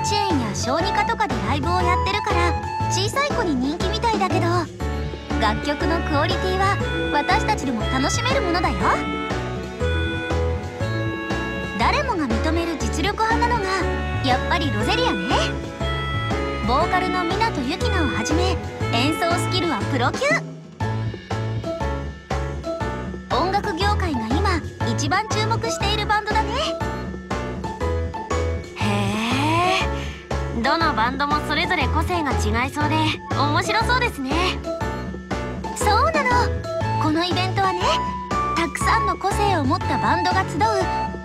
稚園や小児科とかでライブをやってるから小さい子に人気みたいだけど楽曲のクオリティは私たちでも楽しめるものだよ。誰もが認める実力派なのがやっぱりロゼリアね。ボーカルの湊ゆきなをはじめ演奏スキルはプロ級。音楽業界が今一番注目してどのバンドもそれぞれ個性が違いそうで面白そうですね。そうなの。このイベントはねたくさんの個性を持ったバンドが集う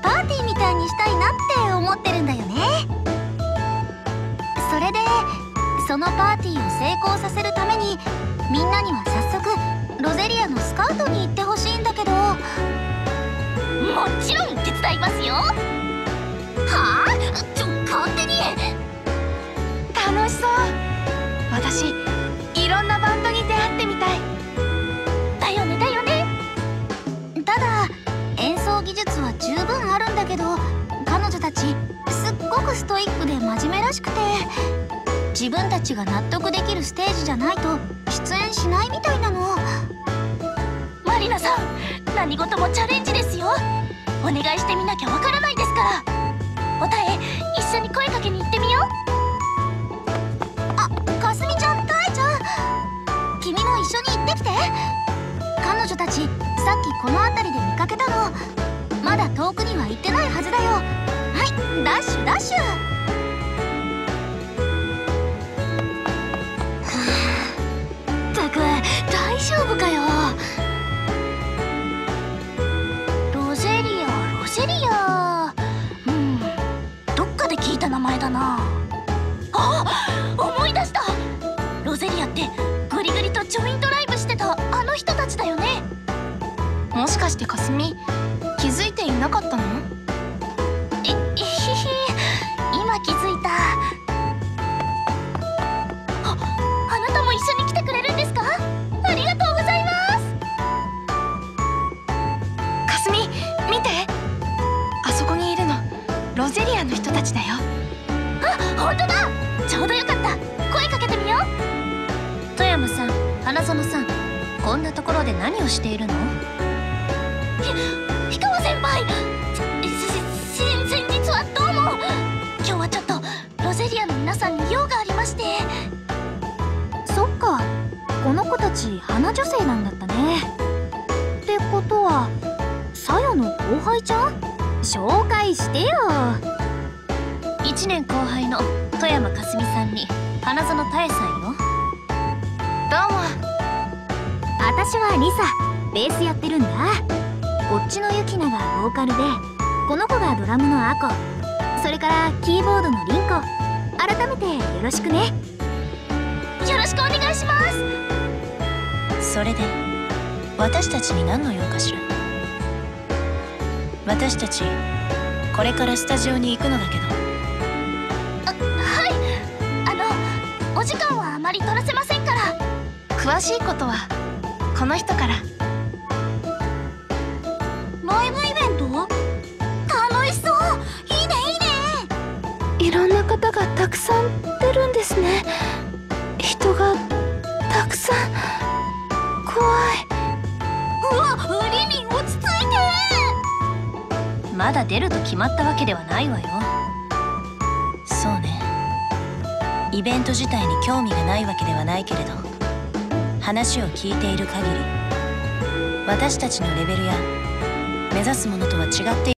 パーティーみたいにしたいなって思ってるんだよね。それでそのパーティーを成功させるためにみんなには早速ロゼリアのスカウトに行ってほしいんだけど。もちろん手伝いますよ。はあ？ちょ勝手に。私いろんなバンドに出会ってみたい。だよねだよね。ただ演奏技術は十分あるんだけど彼女たちすっごくストイックで真面目らしくて自分たちが納得できるステージじゃないと出演しないみたいなの。マリナさん何事もチャレンジですよ。お願いしてみなきゃわからないですから。おたえ一緒に声かけに行ってみよう。きて。彼女たちさっきこの辺りで見かけたの。まだ遠くには行ってないはずだよ。はいダッシュダッシュ。ったく大丈夫かよ。ロゼリアロゼリア。うんどっかで聞いた名前だな。あ思い出した。ロゼリアってグリグリとジョイントかしてかすみ気づいていなかったの？ええひひ今気づいた。ああなたも一緒に来てくれるんですか？ありがとうございます。かすみ見て。あそこにいるのロゼリアの人たちだよ。あ本当だ。ちょうどよかった。声かけてみよう。富山さん花園さんこんなところで何をしているの？ひ氷川先輩。ししし先日はどうも。今日はちょっとロゼリアの皆さんに用がありまして。そっか。この子たち花女性なんだったね。ってことはさやの後輩ちゃん？紹介してよ。1年後輩の富山かすみさんに花園多江さんよどうも。私はリサ。ベースやってるんだこっちのユキナがボーカルでこの子がドラムのアコ。それからキーボードのリンコ。改めてよろしくね。よろしくお願いします。それで私たちに何の用かしら？私たちこれからスタジオに行くのだけど。あはい。あのお時間はあまり取らせませんから。詳しいことはこの人からくさん出るんですね。人がたくさん。怖い。うわリリン落ち着いて。まだ出ると決まったわけではないわよ。そうね。イベント自体に興味がないわけではないけれど。話を聞いている限り私たちのレベルや目指すものとは違っている。